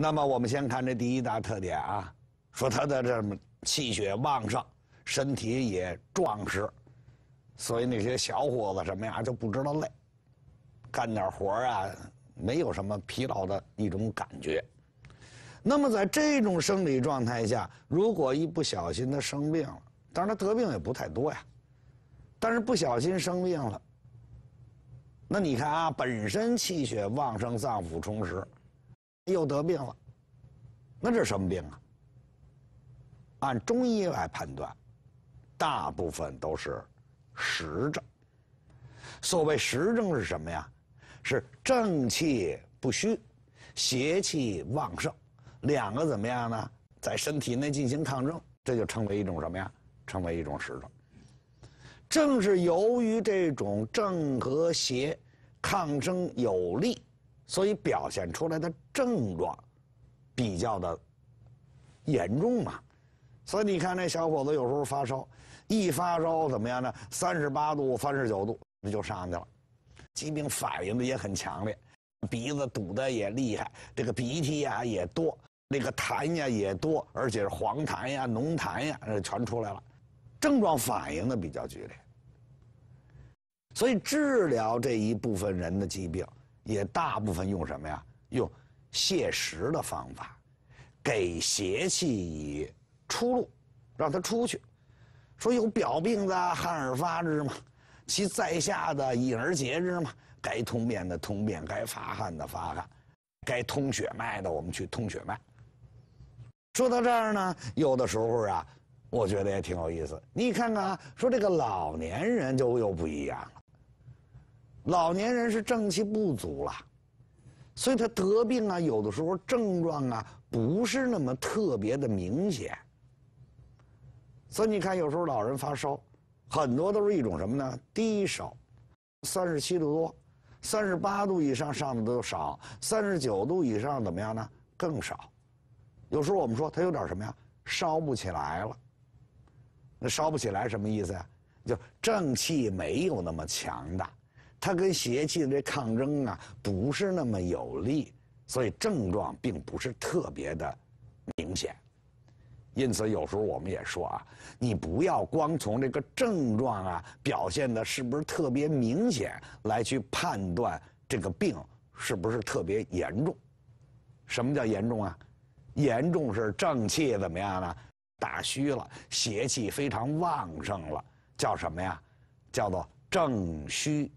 那么我们先看这第一大特点啊，说他的这么气血旺盛，身体也壮实，所以那些小伙子什么呀就不知道累，干点活啊没有什么疲劳的一种感觉。那么在这种生理状态下，如果一不小心他生病了，当然他得病也不太多呀，但是不小心生病了，那你看啊，本身气血旺盛，脏腑充实。又得病了，那这是什么病啊？按中医来判断，大部分都是实症。所谓实症是什么呀？是正气不虚，邪气旺盛，两个怎么样呢？在身体内进行抗争，这就称为一种什么呀？称为一种实症。正是由于这种正和邪抗争有力。所以表现出来的症状比较的严重嘛，所以你看那小伙子有时候发烧，一发烧怎么样呢？三十八度、三十九度那就上去了，疾病反应的也很强烈，鼻子堵得也厉害，这个鼻涕呀也多，那个痰呀也多，而且是黄痰呀、浓痰呀，全出来了，症状反应的比较剧烈。所以治疗这一部分人的疾病。也大部分用什么呀？用泻实的方法，给邪气以出路，让他出去。说有表病的汗而发之嘛，其在下的饮而竭之嘛。该通便的通便，该发汗的发汗，该通血脉的我们去通血脉。说到这儿呢，有的时候啊，我觉得也挺有意思。你看看啊，说这个老年人就又不一样了。老年人是正气不足了，所以他得病啊，有的时候症状啊不是那么特别的明显。所以你看，有时候老人发烧，很多都是一种什么呢？低烧，三十七度多，三十八度以上上的都少，三十九度以上怎么样呢？更少。有时候我们说他有点什么呀？烧不起来了。那烧不起来什么意思呀？就正气没有那么强大。它跟邪气的这抗争啊，不是那么有力，所以症状并不是特别的明显。因此，有时候我们也说啊，你不要光从这个症状啊表现的是不是特别明显来去判断这个病是不是特别严重。什么叫严重啊？严重是正气怎么样呢？打虚了，邪气非常旺盛了，叫什么呀？叫做正虚。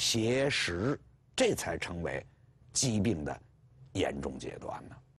邪实，这才成为疾病的严重阶段呢。